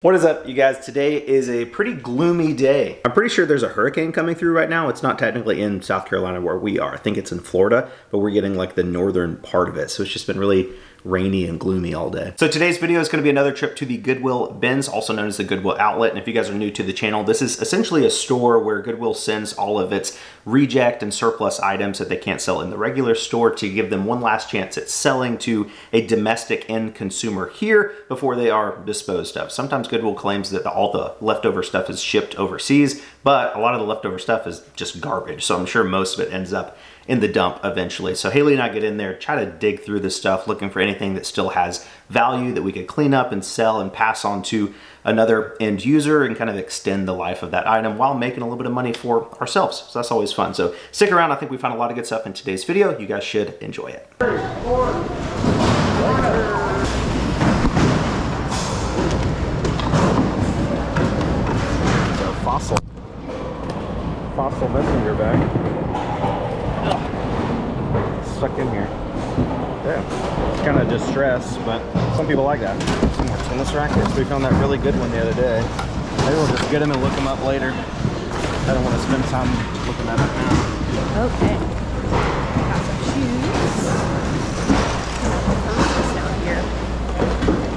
What is up, you guys? Today is a pretty gloomy day. I'm pretty sure there's a hurricane coming through right now. It's not technically in South Carolina where we are. I think it's in Florida, but we're getting like the northern part of it. So it's just been really rainy and gloomy all day. So today's video is going to be another trip to the Goodwill bins, also known as the Goodwill outlet. And if you guys are new to the channel, this is essentially a store where Goodwill sends all of its reject and surplus items that they can't sell in the regular store to give them one last chance at selling to a domestic end consumer here before they are disposed of. Sometimes Goodwill claims that all the leftover stuff is shipped overseas, but a lot of the leftover stuff is just garbage. So I'm sure most of it ends up in the dump eventually. So Haley and I get in there, try to dig through this stuff, looking for anything that still has value that we could clean up and sell and pass on to another end user and kind of extend the life of that item while making a little bit of money for ourselves. So that's always fun. So stick around. I think we found a lot of good stuff in today's video. You guys should enjoy it. fossil fossil messenger bag stuck in here. Yeah, it's kind of distressed, but some people like that. Some more tennis rackets. We found that really good one the other day. Maybe we'll just get them and look them up later. I don't want to spend time looking at it now. Okay. Got some shoes. down here.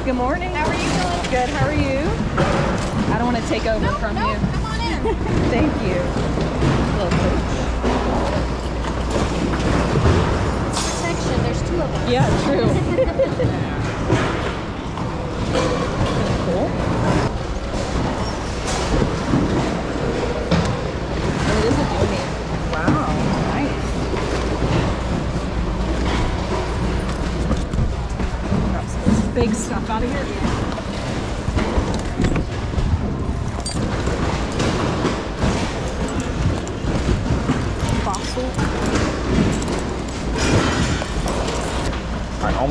Good morning. How are you doing? Good. How are you? I don't want to take over from you. Come on in. Thank you. Little coach. Protection. There's two of them. Yeah, true. cool. And it is a. Wow, nice. Grab some big stuff out of here.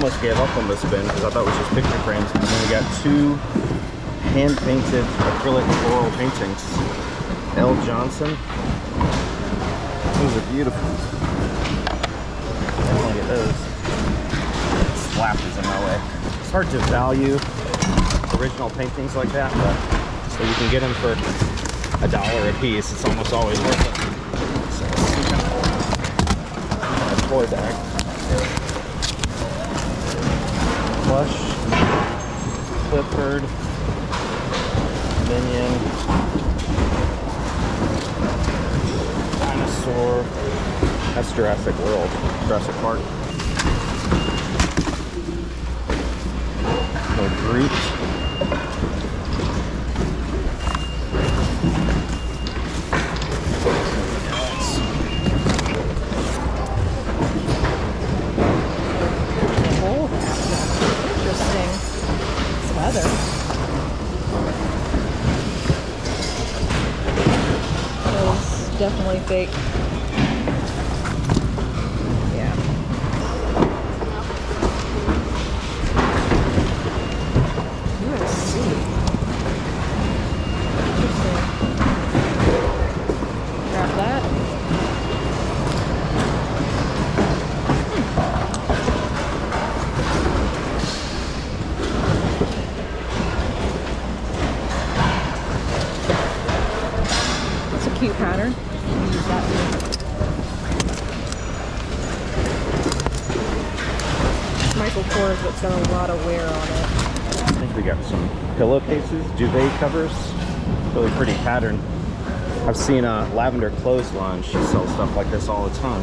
Almost gave up on this bin because I thought it was just picture frames, And then we got two hand-painted acrylic floral paintings. L. Johnson. Those are beautiful. Definitely get those. Slap is in my way. It's hard to value original paintings like that, but so you can get them for a dollar a piece. It's almost always worth it. So, toy bag. Plush, Clifford, Minion, Dinosaur. That's Jurassic World, Jurassic Park. Little Groot. Leather. That is definitely fake. Yeah. USC. Interesting. Grab that. It's a cute pattern. Michael Kors, it's got a lot of wear on it. I think we got some pillowcases, duvet covers. Really pretty pattern. I've seen a Lavender Clothesline. She sells stuff like this all the time.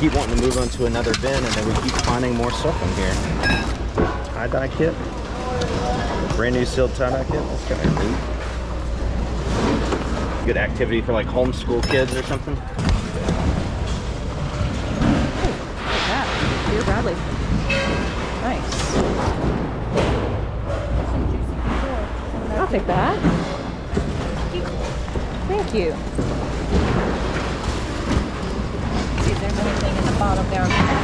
Keep wanting to move on to another bin, and then we keep finding more stuff in here. Tie-dye kit. Brand new sealed tie-dye kit. That's kind of neat. Good activity for like homeschool kids or something. Oh, look at that. Vera Bradley. Nice. I'll take that. Thank you. See if there's anything in the bottom down here.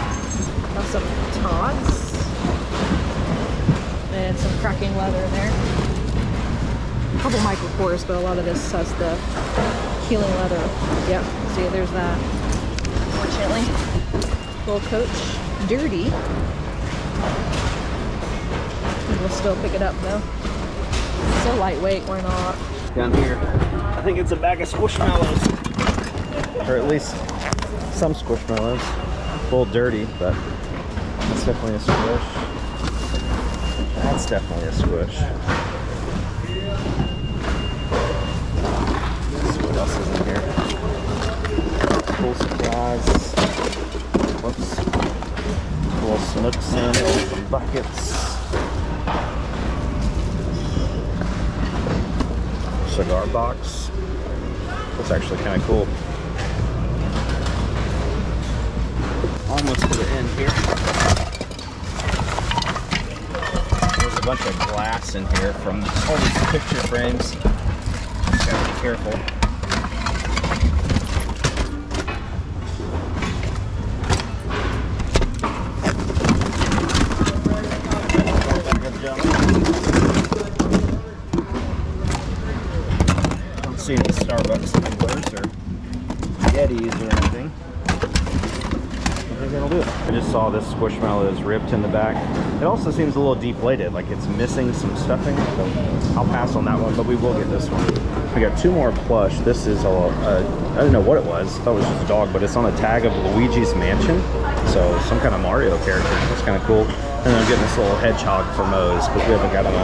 Got some Tods. And some cracking leather there. A couple Michael Kors, but a lot of this has the healing leather. Yep, see there's that. Unfortunately. full coach. Dirty. We'll still pick it up though. So lightweight, why not? Down here, I think it's a bag of Squishmallows. Or at least some Squishmallows. Full dirty, but that's definitely a squish. That's definitely a squish. Let's see what else is in here. Cool supplies. Whoops. Little Sanuk sandals, some buckets. Cigar box. That's actually kind of cool. Almost to the end here. There's a bunch of glass in here from all these picture frames. Just gotta be careful. Don't see any Starbucks tumblers or Yetis or anything. I do it. I just saw this Squishmallow is ripped in the back. It also seems a little deflated, like it's missing some stuffing. So I'll pass on that one, but we will get this one. We got two more plush. This is a, a I don't know what it was. I thought it was just a dog, but it's on a tag of Luigi's Mansion. So some kind of Mario character. That's kind of cool. And then I'm getting this little hedgehog for Mose because we haven't got him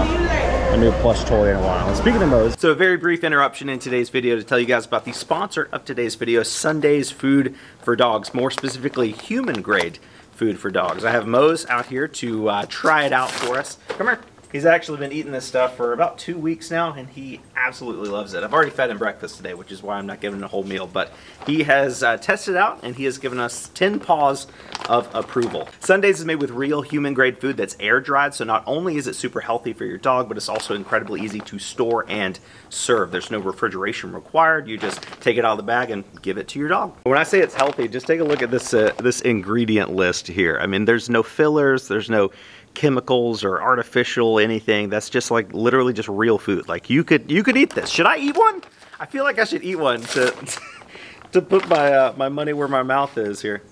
a new plush toy in a while. Speaking of Mose, So a very brief interruption in today's video to tell you guys about the sponsor of today's video, Sunday's Food for Dogs, more specifically human grade food for dogs. I have Mose out here to uh, try it out for us. Come here. He's actually been eating this stuff for about two weeks now, and he absolutely loves it. I've already fed him breakfast today, which is why I'm not giving him a whole meal, but he has uh, tested out, and he has given us 10 paws of approval. Sundays is made with real human grade food that's air dried, so not only is it super healthy for your dog, but it's also incredibly easy to store and serve. There's no refrigeration required. You just take it out of the bag and give it to your dog. When I say it's healthy, just take a look at this uh, this ingredient list here. I mean, there's no fillers, there's no chemicals or artificial anything. That's just like literally just real food. Like you could you could eat this. Should I eat one? I feel like I should eat one to to put my uh, my money where my mouth is here.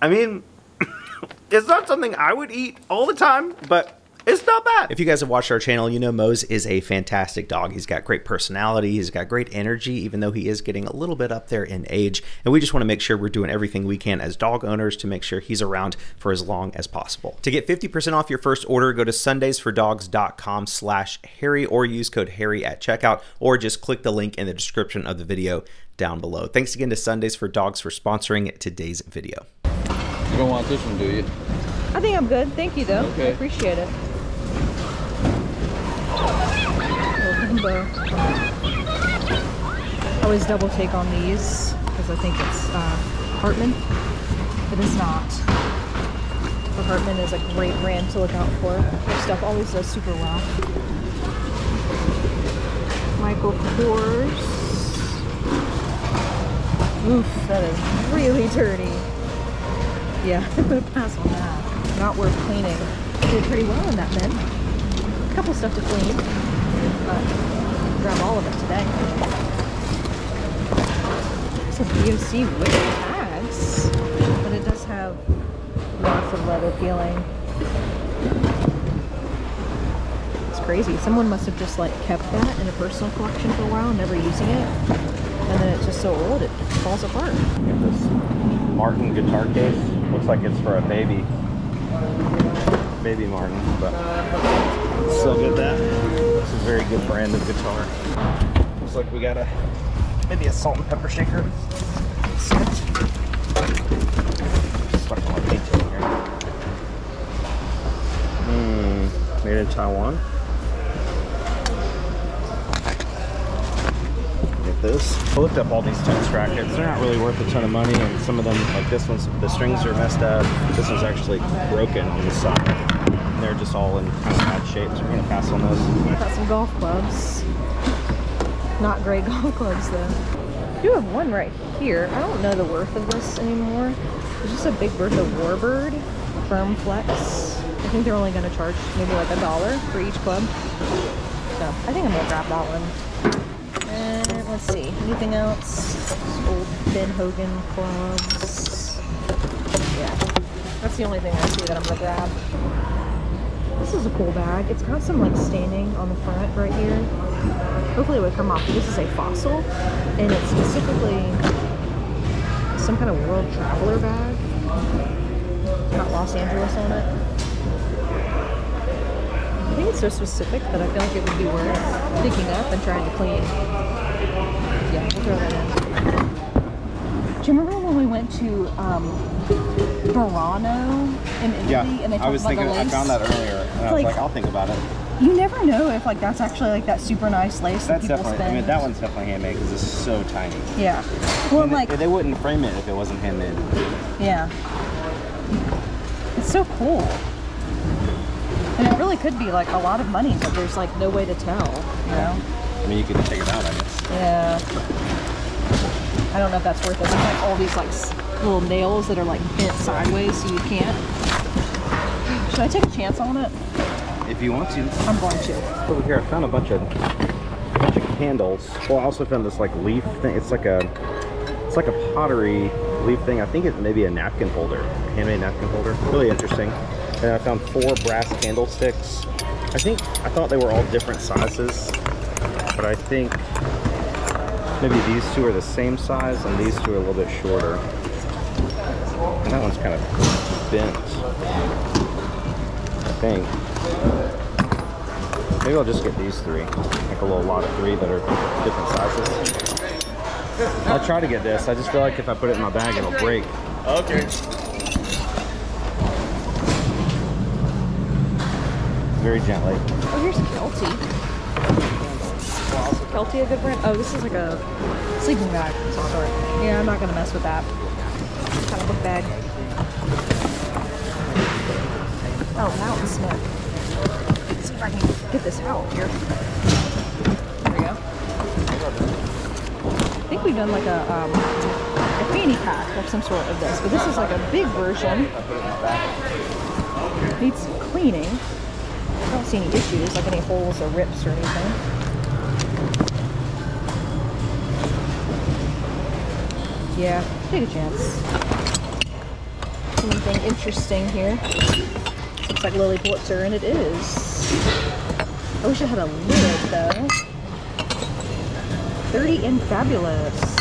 I mean, it's not something I would eat all the time, but it's not bad. If you guys have watched our channel, you know Mose is a fantastic dog. He's got great personality, he's got great energy, even though he is getting a little bit up there in age. And we just want to make sure we're doing everything we can as dog owners to make sure he's around for as long as possible. To get 50% off your first order, go to sundaysfordogs.com slash hairy or use code hairy at checkout, or just click the link in the description of the video down below. Thanks again to Sundays for Dogs for sponsoring today's video. You don't want this one, do you? I think I'm good. Thank you, though. I Okay. appreciate it. Always double take on these because I think it's uh, Hartmann, but it's not. Hartmann is a great brand to look out for. Their stuff always does super well. Michael Kors. Oof, that is really dirty. Yeah, I'm gonna pass on that. Not worth cleaning. Did pretty well in that bin. Couple stuff to clean, but grab all of it today. Some DOC wicker tags, but it does have lots of leather peeling. It's crazy. Someone must have just like kept that in a personal collection for a while, never using it, and then it's just so old it falls apart. Get this Martin guitar case. Looks like it's for a baby. Baby Martin, but still get that. This is a very good brand of guitar. Looks like we got a maybe a salt and pepper shaker set. Stuck on painting here. Hmm, made in Taiwan. This. I looked up all these tennis rackets. They're not really worth a ton of money, and some of them, like this one's, the strings are messed up. This one's actually broken on the side. They're just all in kind of bad shape, so we're gonna pass on those. Got some golf clubs. Not great golf clubs though. I do have one right here. I don't know the worth of this anymore. It's just a Big Bertha Warbird Firm Flex. I think they're only to charge maybe like a dollar for each club. So I think I'm to grab that one. And let's see, anything else? Old Ben Hogan clubs. Yeah. That's the only thing I see that I'm gonna grab. This is a cool bag. It's got some like staining on the front right here. Hopefully it would come off. This is a fossil and it's specifically some kind of world traveler bag. Got Los Angeles on it. I think it's so specific that I feel like it would be worth picking up and trying to clean. Yeah, we'll throw that in. Do you remember when we went to um, Burano in Italy Yeah, and they talked I was about thinking. the I found that earlier, and I was Like- like, I'll think about it. You never know if like that's actually like that super nice lace that That's people definitely. spend. I mean, that one's definitely handmade because it's so tiny. Yeah. Well, And like they, they wouldn't frame it if it wasn't handmade. yeah. It's so cool. And it really could be like a lot of money, but there's like no way to tell, you know? I mean, you could take it out, I guess. Yeah. I don't know if that's worth it. There's like all these like little nails that are like bent sideways so you can't. Should I take a chance on it? If you want to. I'm going to. Over here, I found a bunch of bunch of candles. Well, I also found this like leaf thing. It's like a it's like a pottery leaf thing. I think it may be a napkin holder, handmade napkin holder. Really interesting. And I found four brass candlesticks. I think I thought they were all different sizes, but I think maybe these two are the same size and these two are a little bit shorter. And that one's kind of bent. I think. Maybe I'll just get these three, like a little lot of three that are different sizes. I'll try to get this. I just feel like if I put it in my bag, it'll break. Okay. Very gently. Oh, here's Kelty. Kelty a good brand? Oh, this is like a sleeping bag of some sort. Yeah, I'm not gonna mess with that. Kind of book bag. Oh, Mountainsmith. Let's see if I can get this out here. There we go. I think we've done like a, um, a fanny pack of some sort of this, but this is like a big version. Needs some cleaning. I don't see any issues, like any holes or rips or anything. Yeah, take a chance. Anything interesting here? Looks like Lilly Pulitzer, and it is. I wish it had a lid though. 30 in fabulous.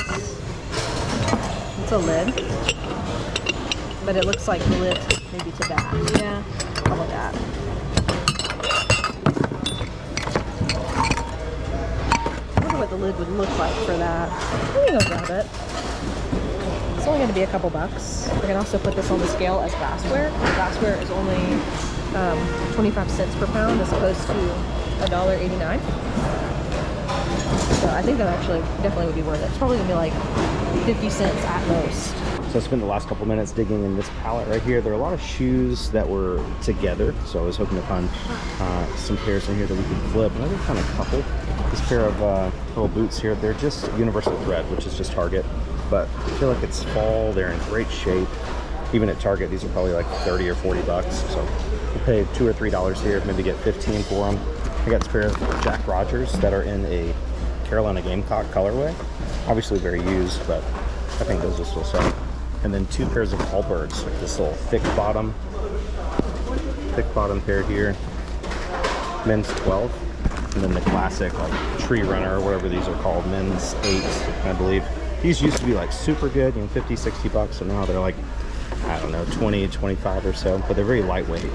It's a lid. But it looks like the lid maybe to that. Yeah. How about that? I wonder what the lid would look like for that. We can go grab it. It's only to be a couple bucks. We can also put this on the scale as glassware. Glassware is only um, 25 cents per pound as opposed to $1.89. So I think that actually definitely would be worth it. It's probably to be like 50 cents at most. So I spent the last couple minutes digging in this pallet right here. There are a lot of shoes that were together, so I was hoping to find uh, some pairs in here that we could flip. And I did find a couple. This pair of uh, little boots here, they're just Universal Thread, which is just Target. But I feel like it's fall, they're in great shape. Even at Target, these are probably like 30 or 40 bucks. So we'll pay two or three dollars here, maybe get 15 for them. I got this pair of Jack Rogers that are in a Carolina Gamecock colorway. Obviously very used, but I think those will still sell. And then two pairs of Allbirds, like this little thick bottom, thick bottom pair here, men's 12, and then the classic like tree runner or whatever these are called, men's 8, I believe. These used to be like super good, you know, 50, 60 bucks, and now they're like, I don't know, 20, 25 or so, but they're very lightweight,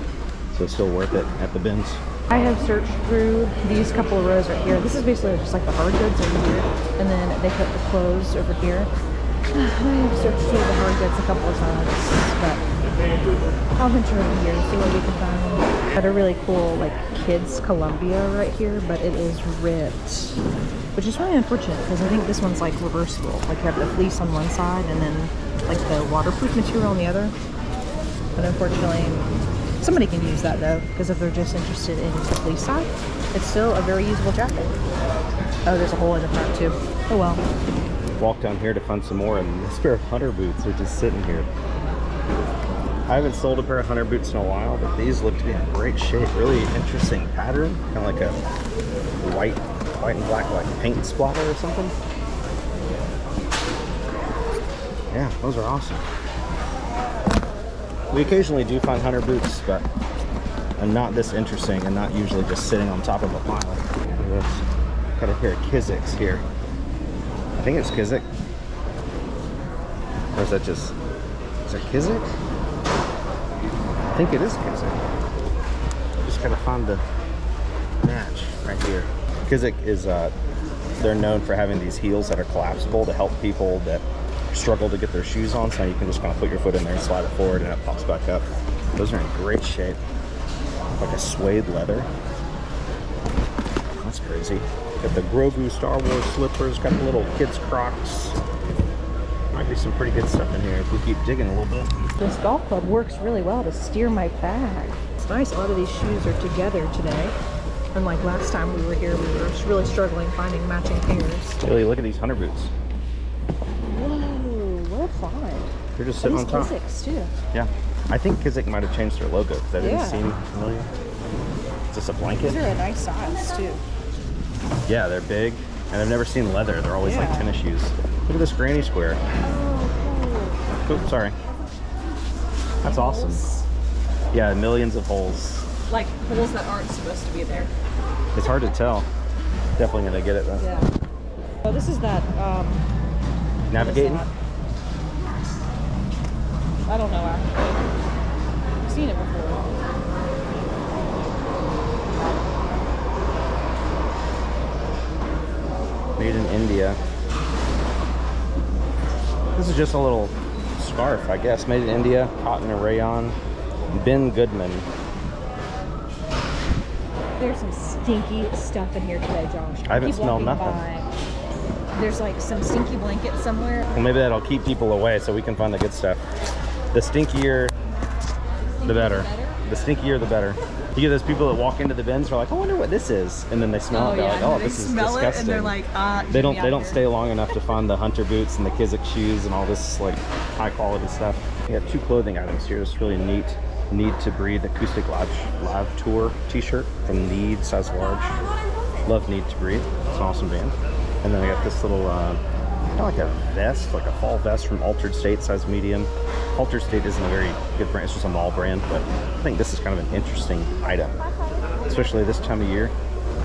so it's still worth it at the bins. I have searched through these couple of rows right here. This is basically just like the hard goods over here, and then they put the clothes over here. I have searched through the goods a couple of times, but I'll venture over here and see what we can find. Got a really cool like kids Columbia right here, but it is ripped, which is really unfortunate because I think this one's like reversible. Like you have the fleece on one side and then like the waterproof material on the other. But unfortunately, somebody can use that though, because if they're just interested in the fleece side, it's still a very usable jacket. Oh, there's a hole in the front too. Oh well. Walk down here to find some more, and this pair of hunter boots are just sitting here. I haven't sold a pair of hunter boots in a while, but these look to be in great shape. Really interesting pattern, kind of like a white, white and black like paint splatter or something. Yeah, those are awesome. We occasionally do find hunter boots, but and not this interesting and not usually just sitting on top of a pile. Look at this. Got a pair of Kizik's here. I think it's Kizik. Or is that just, is it Kizik? I think it is Kizik. Just gotta find the match right here. Kizik is, uh, they're known for having these heels that are collapsible to help people that struggle to get their shoes on. So you can just kind of put your foot in there and slide it forward and it pops back up. Those are in great shape. Like a suede leather. That's crazy. Got the Grogu Star Wars slippers, got the little kids Crocs. Might be some pretty good stuff in here if we keep digging a little bit. This golf club works really well to steer my bag. It's nice a lot of these shoes are together today. Unlike last time we were here, we were just really struggling finding matching pairs. Really, look at these hunter boots. Whoa, what a find. They're just sitting these on top. Kizik's too. Yeah. I think Kizik might have changed their logo because that didn't Yeah. seem familiar. Is this a blanket? These are a nice size too. Yeah, they're big. And I've never seen leather. They're always like tennis shoes. Look at this granny square. Oh, Oops, sorry. That's awesome. Yeah, millions of holes. Like holes that aren't supposed to be there. It's hard to tell. Definitely gonna get it though. Yeah. Oh, this is that, um, Navigating? that? I don't know actually. I've seen it before. Made in India. This is just a little scarf, I guess. Made in India, cotton and rayon. Ben Goodman. There's some stinky stuff in here today, Josh. I haven't smelled nothing. by. There's like some stinky blanket somewhere. Well, maybe that'll keep people away so we can find the good stuff. The stinkier, the better. The stinkier, the better. You get those people that walk into the bins who are like, what this is. And then they smell it. They're like, oh, they this is disgusting. it and they're like, ah. they don't they don't stay long enough to find the hunter boots and the Kizik shoes and all this like high quality stuff. We have two clothing items here. This really neat Need to Breathe acoustic live live tour t-shirt from Need size large. Love Need to Breathe. It's an awesome band. And then I got this little uh, kind of like a vest, like a fall vest from Altered State size medium. Altered State isn't a very good brand, it's just a mall brand, but I think this is kind of an interesting item, especially this time of year.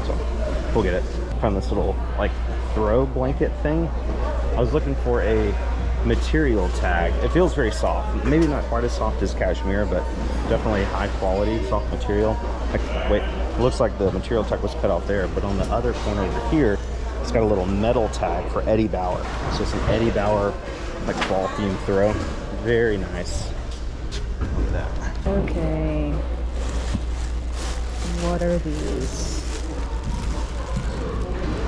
So we'll get it. Found this little like throw blanket thing. I was looking for a material tag. It feels very soft. Maybe not quite as soft as cashmere, but definitely high quality, soft material. Wait, looks like the material tag was cut off there, but on the other corner over here, it's got a little metal tag for Eddie Bauer. So it's an Eddie Bauer like fall themed throw. Very nice. Look at that. Okay. What are these?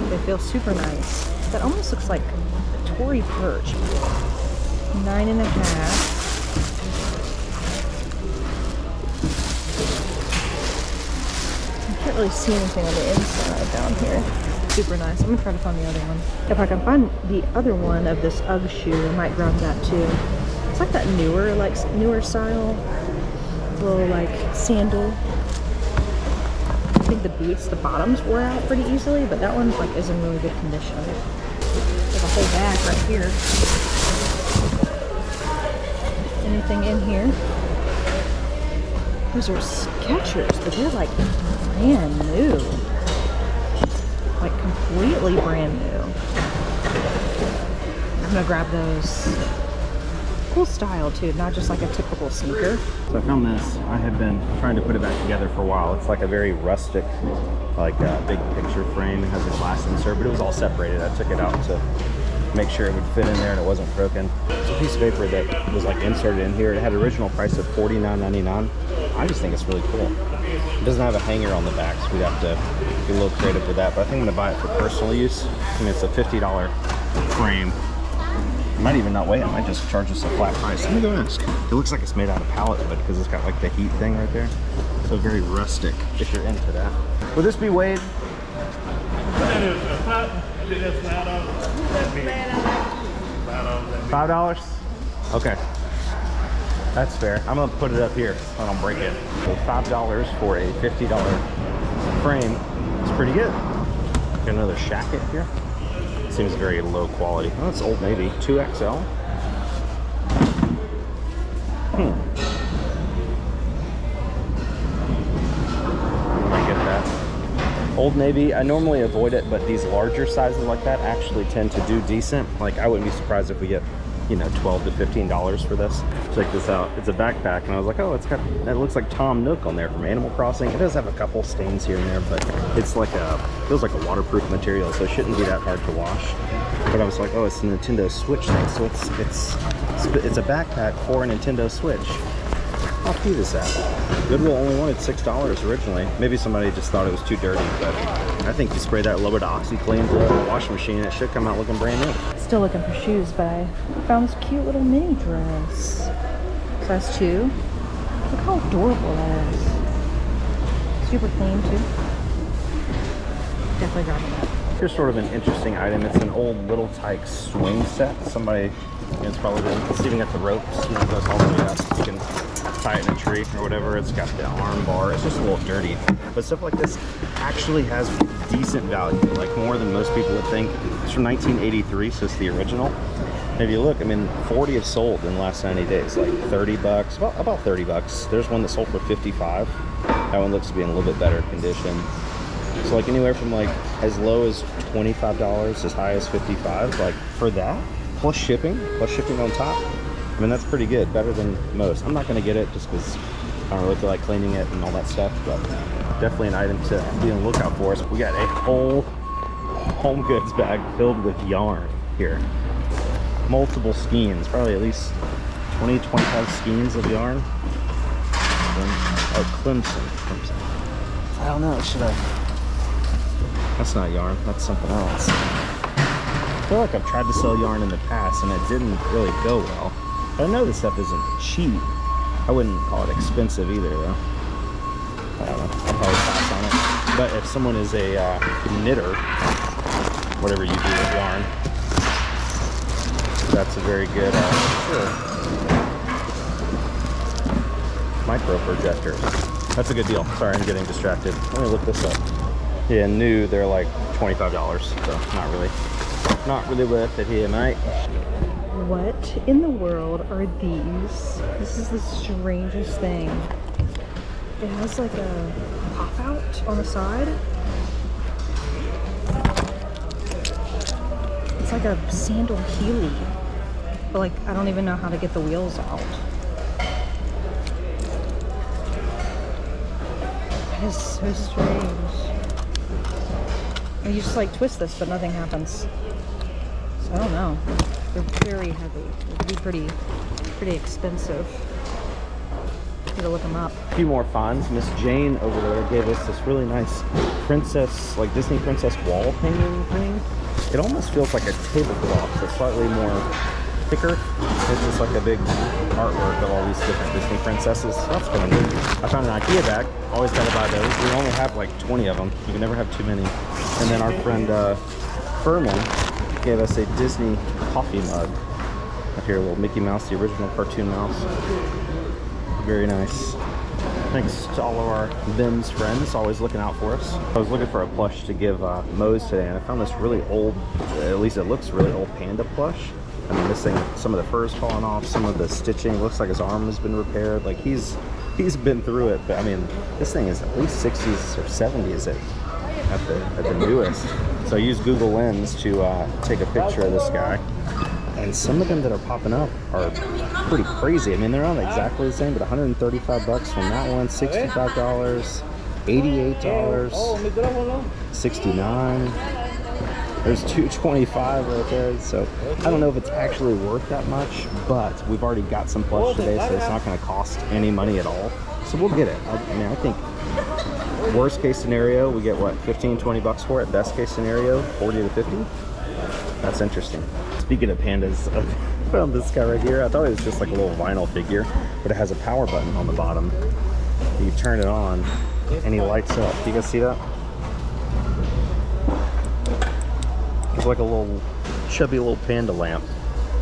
They feel super nice. That almost looks like a Tory Burch. Nine and a half. I can't really see anything on the inside down here. Super nice. I'm gonna try to find the other one. If I can find the other one of this UGG shoe, I might grab that too. It's like that newer, like newer style little like sandal. I think the boots, the bottoms wore out pretty easily, but that one like is in really good condition. There's a whole bag right here. Anything in here? Those are Skechers, but they're like brand new. Like completely brand new. I'm gonna grab those. Cool style too, not just like a typical sneaker. So I found this. I have been trying to put it back together for a while. It's like a very rustic, like uh, big picture frame. It has a glass insert, but it was all separated. I took it out to make sure it would fit in there and it wasn't broken. It's a piece of paper that was like inserted in here. It had original price of $49.99. I just think it's really cool. It doesn't have a hanger on the back, so we'd have to be a little creative with that. But I think I'm gonna buy it for personal use. I mean, it's a $50 frame. It might even not weigh it. I might just charge us a flat price. Let me go ask. It looks like it's made out of pallet wood because it's got like the heat thing right there. So very rustic if you're into that. Would this be weighed? Five dollars? Okay. That's fair. I'm gonna put it up here so I don't break it. So five dollars for a fifty dollar frame is pretty good. Got another shacket here seems very low quality. Well, that's old Navy. 2XL. Hmm. I get that. Old Navy, I normally avoid it, but these larger sizes like that actually tend to do decent. Like, I wouldn't be surprised if we get you know, 12 to 15 dollars for this. Check this out. It's a backpack, and I was like, oh, it's got it looks like Tom Nook on there from Animal Crossing. It does have a couple stains here and there, but it's like a feels like a waterproof material, so it shouldn't be that hard to wash. But I was like, oh, it's a Nintendo Switch thing, so it's it's it's a backpack for a Nintendo Switch. How cute is that? Goodwill only wanted six dollars originally. Maybe somebody just thought it was too dirty, but I think you spray that lower to OxiClean through a washing machine, it should come out looking brand new. Still looking for shoes, but I found this cute little mini dress. Size two. Look how adorable that is. Super clean too. Definitely grabbing that. Here's sort of an interesting item. It's an old Little Tike swing set. Somebody, it's probably been, even got the ropes, you know, goes all the way up. You can tie it in a tree or whatever. It's got the arm bar. It's just a little dirty. But stuff like this actually has decent value, like more than most people would think. It's from 1983, so it's the original. And if you look, I mean, 40 have sold in the last 90 days, like 30 bucks, about, about 30 bucks. There's one that sold for 55. That one looks to be in a little bit better condition. So like anywhere from like as low as $25 as high as 55 like for that plus shipping plus shipping on top I mean that's pretty good better than most I'm not gonna get it just because I don't really feel like cleaning it and all that stuff but definitely an item to be on the lookout for us we got a whole home goods bag filled with yarn here multiple skeins probably at least 20 25 skeins of yarn oh Clemson Clemson I don't know should I that's not yarn, that's something else. I feel like I've tried to sell yarn in the past and it didn't really go well. But I know this stuff isn't cheap. I wouldn't call it expensive either though. I'll probably pass on it. But if someone is a uh, knitter, whatever you do with yarn, that's a very good uh, sure. micro projector. That's a good deal. Sorry, I'm getting distracted. Let me look this up. Yeah, new, they're like $25, so not really, not really worth it here, mate. What in the world are these? This is the strangest thing. It has like a pop out on the side. It's like a sandal Heely. But like, I don't even know how to get the wheels out. That is so strange. And you just like twist this, but nothing happens. So I don't know. They're very heavy. They'd be pretty, pretty expensive. Need to look them up. A few more finds. Miss Jane over there gave us this really nice princess, like Disney princess wall hanging thing. It almost feels like a tablecloth, but slightly more thicker. It's just like a big artwork of all these different Disney princesses. That's kind of. I found an Ikea bag. Always gotta buy those. We only have like 20 of them. You can never have too many. And then our friend uh, Furman gave us a Disney coffee mug. Up here, a little Mickey Mouse, the original cartoon mouse. Very nice. Thanks to all of our Bims friends, always looking out for us. I was looking for a plush to give uh, Mose today, and I found this really old, at least it looks really old, panda plush. I mean, this thing, some of the fur's falling off, some of the stitching looks like his arm has been repaired. Like he's he's been through it, but I mean, this thing is at least 60s or 70s at, at the at the newest. So I used Google Lens to uh, take a picture of this guy, and some of them that are popping up are pretty crazy. I mean, they're not exactly the same, but 135 bucks from that one, 65 dollars, 88 dollars, 69. There's 225 right there, so I don't know if it's actually worth that much, but we've already got some plush today, so it's not going to cost any money at all. So we'll get it. I, I mean, I think worst case scenario, we get what, 15, 20 bucks for it. Best case scenario, 40 to 50. That's interesting. Speaking of pandas, I found this guy right here. I thought it was just like a little vinyl figure, but it has a power button on the bottom. You turn it on, and he lights up. You guys see that? It's like a little chubby little panda lamp.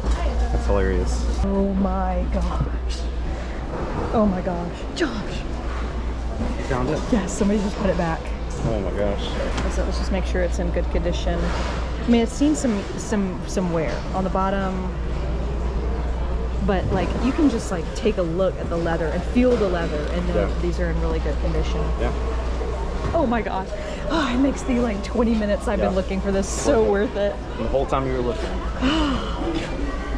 That's hilarious. Oh my gosh. Oh my gosh. Josh. You found it? Yes, somebody just put it back. Oh my gosh. So let's just make sure it's in good condition. I mean, it's seen some some some wear on the bottom, but like you can just like take a look at the leather and feel the leather and know Yeah. these are in really good condition. Yeah. Oh my gosh. Oh, it makes the like 20 minutes I've Yeah. been looking for this so worth it. The whole time you were looking.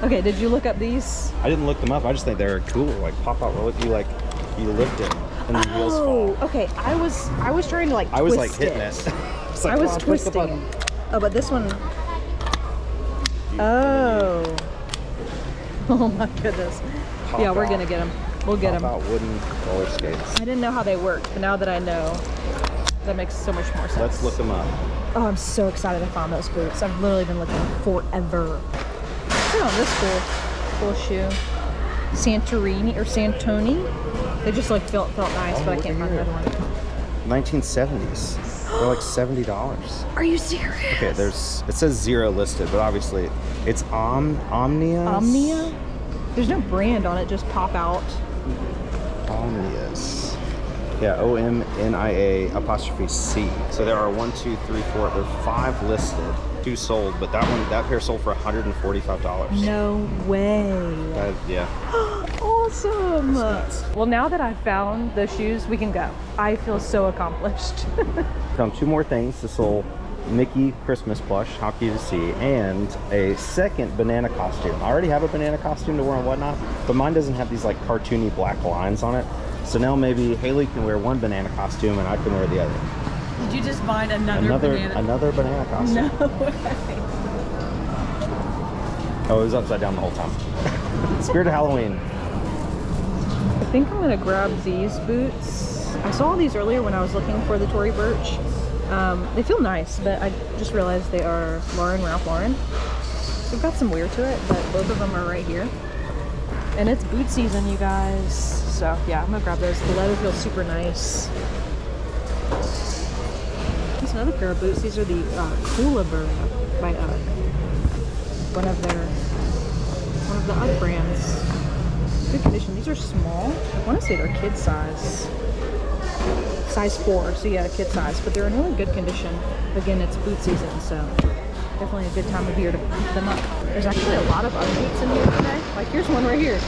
Okay, did you look up these? I didn't look them up. I just think they're cool. Like pop out roller. You like you lift it and the wheels Oh, fall. okay. I was I was trying to like I was like hitting it. it. It's like, I was "Come the twisting button." it. Oh, but this one. Oh. Oh my goodness. Pop yeah, we're out. gonna get them. We'll get Pop them. out wooden roller skates. I didn't know how they worked, but now that I know, that makes so much more sense. Let's look them up. Oh, I'm so excited I found those boots. I've literally been looking forever. Oh, this cool, cool shoe. Santorini or Santoni. They just like felt felt nice, Oh, but I can't find here. another one. 1970s. They're like seventy dollars. Are you serious? Okay, there's it says zero listed, but obviously it's Om Omnia. Omnia. There's no brand on it. Just pop out. Omnias. Yeah, O M N I A apostrophe C. So there are one, two, three, four. There are five listed. Two sold, but that one, that pair sold for $145. No way. That, yeah. Awesome. Well, now that I've found the shoes, we can go. I feel so accomplished. Found two more things. This little Mickey Christmas plush, how cute to see, and a second banana costume. I already have a banana costume to wear and whatnot, but mine doesn't have these like cartoony black lines on it. So now maybe Haley can wear one banana costume and I can wear the other. Did you just find another, Another another banana costume. Oh, it was upside down the whole time. Spirit of Halloween. I think I'm gonna grab these boots. I saw these earlier when I was looking for the Tory Burch. Um, they feel nice, but I just realized they are Lauren Ralph Lauren. They've got some wear to it, but both of them are right here. And it's boot season, you guys. So yeah, I'm gonna grab those. The leather feels super nice. Here's another pair of boots. These are the uh, by UGG. One of their, one of the UGG brands. Good condition. These are small. I want to say they're kid size. Size four, so yeah, kid size, but they're in really good condition. Again, it's boot season, so definitely a good time of year to pick them up. There's actually a lot of other boots in here today. Like here's one right here,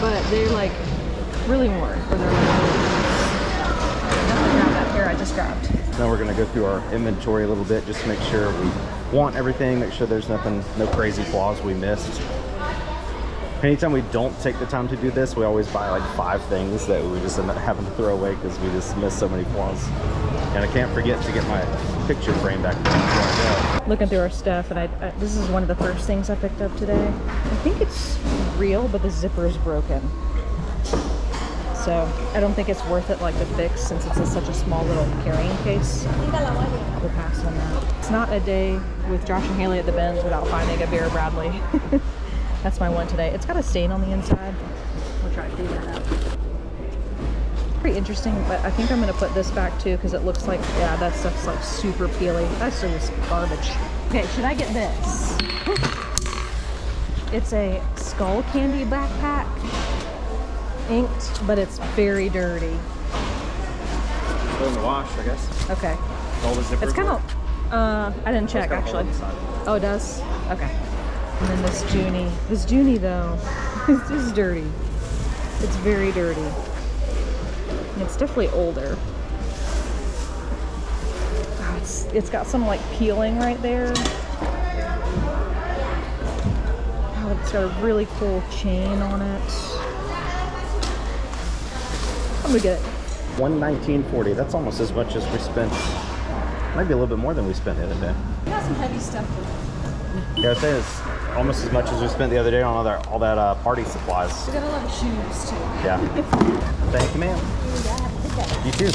but they're like really worn. Or they're that pair I just grabbed. Now we're gonna go through our inventory a little bit, just to make sure we want everything, make sure there's nothing, no crazy flaws we missed. Anytime we don't take the time to do this, we always buy like five things that we just end up having to throw away because we just miss so many flaws. And I can't forget to get my picture frame back looking through our stuff, and I, I this is one of the first things I picked up today. I think it's real, but the zipper is broken. So I don't think it's worth it like to fix since it's a, such a small little carrying case. We'll pass on that. It's not a day with Josh and Haley at the bins without finding a Vera Bradley. That's my one today. It's got a stain on the inside. We'll try to clean that up. Pretty interesting, but I think I'm gonna put this back too because it looks like, yeah, that stuff's like super peely. That's just garbage. Okay, should I get this? It's a skull candy backpack, inked, but it's very dirty. Go in the wash, I guess. Okay, All the zippers it's kind of, uh, I didn't check got a hole actually. Oh, it does? Okay. And then this Junie. This Junie though, it's just dirty. It's very dirty. And it's definitely older. Ah, It's, it's got some like peeling right there. Oh, it's got a really cool chain on it. I'm gonna get it. 119.40. That's almost as much as we spent. Maybe a little bit more than we spent the other day. We got some heavy stuff. Yeah, I say it's almost as much as we spent the other day on all that all that uh, party supplies. We got a lot of shoes too. Yeah. Thank you, ma'am. You too.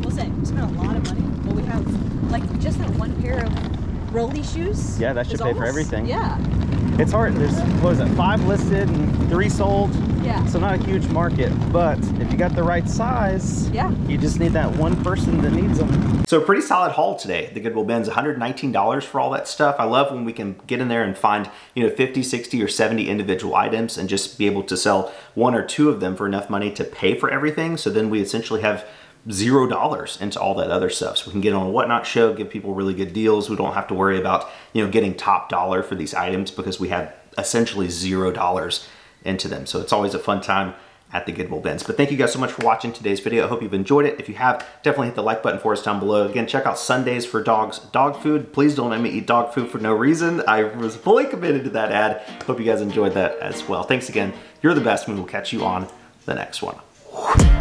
We'll say we spent a lot of money. Well, we have like just that one pair of rolly shoes. Yeah, that should pay for everything. Yeah, It's hard. There's what is it? Five listed and three sold. Yeah, So not a huge market, but if you got the right size, yeah. you just need that one person that needs them. So pretty solid haul today. The Goodwill bin's $119 for all that stuff. I love when we can get in there and find, you know, 50, 60 or 70 individual items and just be able to sell one or two of them for enough money to pay for everything. So then we essentially have zero dollars into all that other stuff. So we can get on a whatnot show, give people really good deals. We don't have to worry about, you know, getting top dollar for these items because we have essentially zero dollars into them. So it's always a fun time at the Goodwill bins. But thank you guys so much for watching today's video. I hope you've enjoyed it. If you have, definitely hit the like button for us down below. Again, check out Sundays for Dogs dog food. Please don't let me eat dog food for no reason. I was fully committed to that ad. Hope you guys enjoyed that as well. Thanks again. You're the best. We will catch you on the next one.